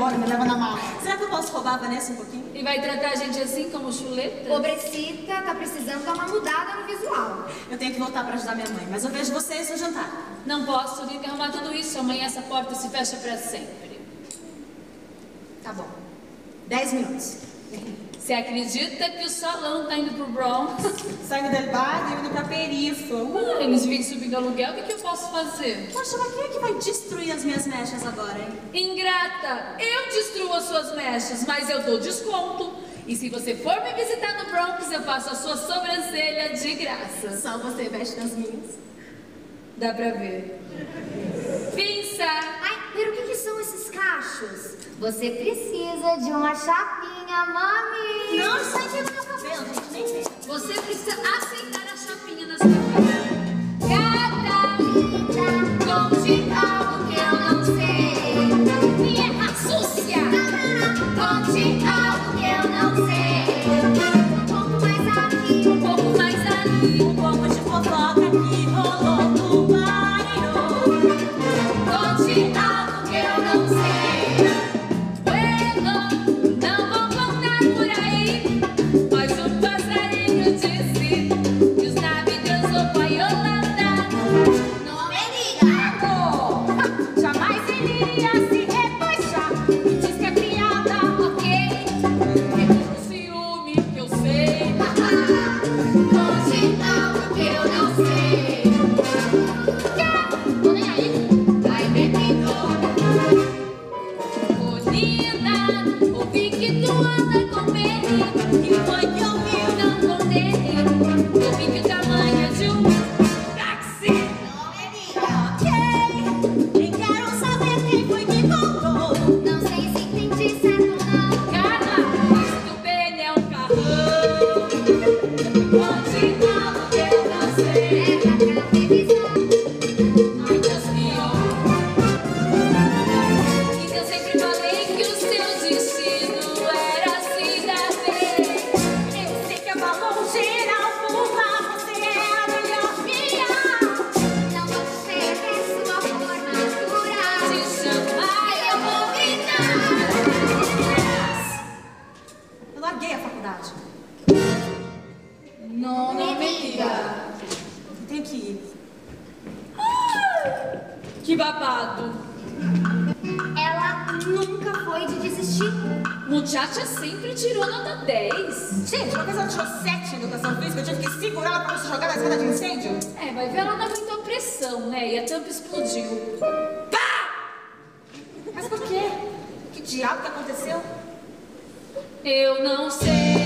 agora, me leva na mala. Será que eu posso roubar a Vanessa um pouquinho? E vai tratar a gente assim como chuleta? Pobrecita, tá precisando dar uma mudada no visual. Eu tenho que voltar pra ajudar minha mãe, mas eu vejo vocês no jantar. Não posso, tenho que arrumar tudo isso. Amanhã essa porta se fecha pra sempre. Tá bom. Dez minutos. Você acredita que o salão tá indo pro Bronx? Saindo del bar e indo pra perifa. Ah, eles vêm subindo aluguel, o que, que eu posso fazer? Poxa, mas quem é que vai destruir as minhas mechas agora, hein? Ingrata, eu destruo as suas mechas, mas eu dou desconto. E se você for me visitar no Bronx, eu faço a sua sobrancelha de graça. Só você mexe nas minhas. Dá pra ver. Pensa! Ai, pero o que, que são esses cachos? Você precisa de uma chapinha, mami. Não, aqui no meu cabelo, nem vê. Você precisa aceitar a chapinha na sua vida. Gata linda, conte algo Eu larguei a faculdade. Não, não me diga. Tenho que ir. Que babado. Ela nunca foi de desistir. Muchacha sempre tirou nota 10. Gente, uma vez ela tirou sete em educação física, eu tive que segurar ela pra não se jogar na escada de incêndio. É, vai ver, ela não aguentou pressão, né? E a tampa explodiu. Mas por quê? Diabo que aconteceu? Eu não sei.